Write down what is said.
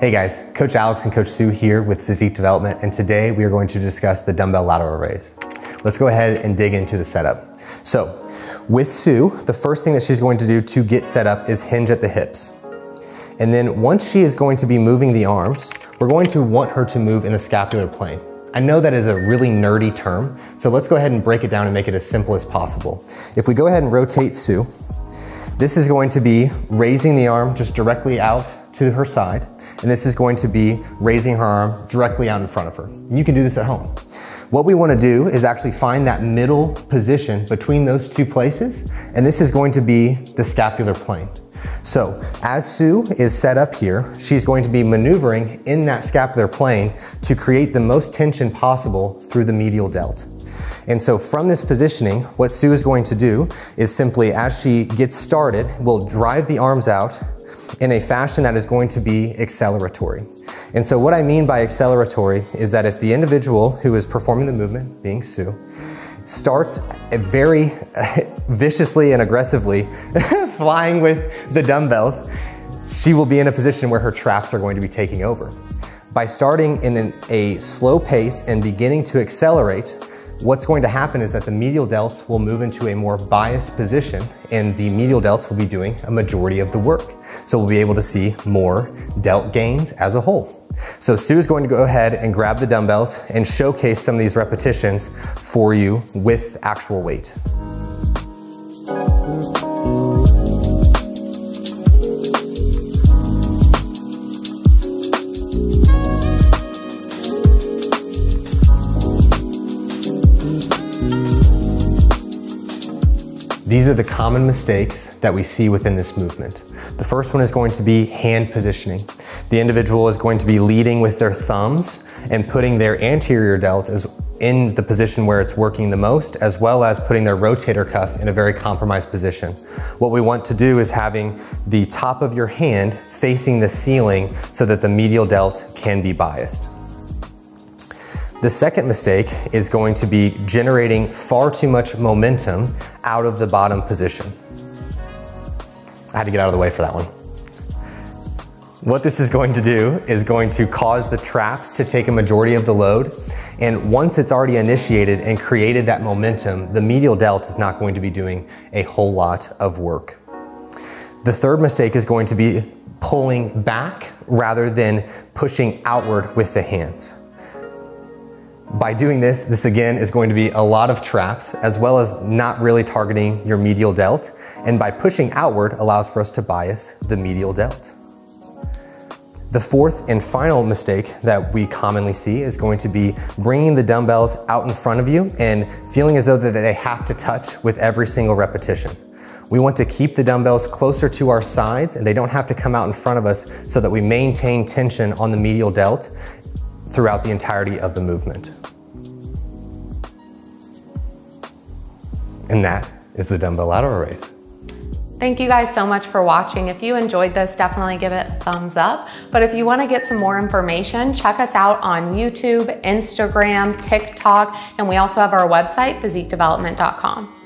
Hey guys, Coach Alex and Coach Sue here with Physique Development, and today we are going to discuss the dumbbell lateral raise. Let's go ahead and dig into the setup. So, with Sue, the first thing that she's going to do to get set up is hinge at the hips. And then once she is going to be moving the arms, we're going to want her to move in the scapular plane. I know that is a really nerdy term, so let's go ahead and break it down and make it as simple as possible. If we go ahead and rotate Sue, this is going to be raising the arm just directly out to her side, and this is going to be raising her arm directly out in front of her. You can do this at home. What we wanna do is actually find that middle position between those two places, and this is going to be the scapular plane. So as Sue is set up here, she's going to be maneuvering in that scapular plane to create the most tension possible through the medial delt. And so from this positioning, what Sue is going to do is simply, as she gets started, will drive the arms out in a fashion that is going to be acceleratory. And so what I mean by acceleratory is that if the individual who is performing the movement, being Sue, starts very viciously and aggressively flying with the dumbbells, she will be in a position where her traps are going to be taking over. By starting in an, a slow pace and beginning to accelerate, what's going to happen is that the medial delts will move into a more biased position and the medial delts will be doing a majority of the work. So we'll be able to see more delt gains as a whole. So Sue is going to go ahead and grab the dumbbells and showcase some of these repetitions for you with actual weight. These are the common mistakes that we see within this movement. The first one is going to be hand positioning. The individual is going to be leading with their thumbs and putting their anterior delt as in the position where it's working the most, as well as putting their rotator cuff in a very compromised position. What we want to do is having the top of your hand facing the ceiling so that the medial delt can be biased. The second mistake is going to be generating far too much momentum out of the bottom position. I had to get out of the way for that one. What this is going to do is going to cause the traps to take a majority of the load. And once it's already initiated and created that momentum, the medial delt is not going to be doing a whole lot of work. The third mistake is going to be pulling back rather than pushing outward with the hands. By doing this, this again is going to be a lot of traps as well as not really targeting your medial delt. And by pushing outward allows for us to bias the medial delt. The fourth and final mistake that we commonly see is going to be bringing the dumbbells out in front of you and feeling as though that they have to touch with every single repetition. We want to keep the dumbbells closer to our sides and they don't have to come out in front of us so that we maintain tension on the medial delt throughout the entirety of the movement. And that is the dumbbell lateral raise. Thank you guys so much for watching. If you enjoyed this, definitely give it a thumbs up. But if you wanna get some more information, check us out on YouTube, Instagram, TikTok, and we also have our website, physiquedevelopment.com.